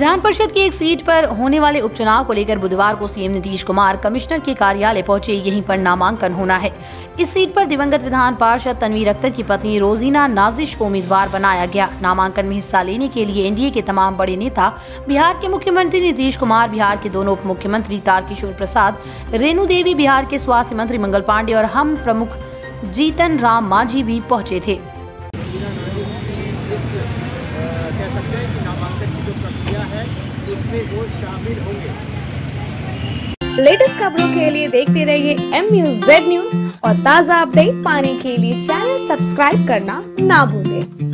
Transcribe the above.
परिषद की एक सीट पर होने वाले उपचुनाव को लेकर बुधवार को सीएम नीतीश कुमार कमिश्नर के कार्यालय पहुँचे, यहीं पर नामांकन होना है। इस सीट पर दिवंगत विधान पार्षद तनवीर अख्तर की पत्नी रोजीना नाजिश को उम्मीदवार बनाया गया। नामांकन में हिस्सा लेने के लिए एनडीए के तमाम बड़े नेता, बिहार के मुख्यमंत्री नीतीश कुमार, बिहार के दोनों उप मुख्यमंत्री तारकिशोर प्रसाद, रेणु देवी, बिहार के स्वास्थ्य मंत्री मंगल पांडे और हम प्रमुख जीतन राम मांझी भी पहुँचे थे कह सकते हैं कि नामांकन की जो प्रक्रिया है उसमें वो शामिल होंगे। लेटेस्ट खबरों के लिए देखते रहिए एम न्यूज़ जेड न्यूज़ और ताज़ा अपडेट पाने के लिए चैनल सब्सक्राइब करना ना भूलें।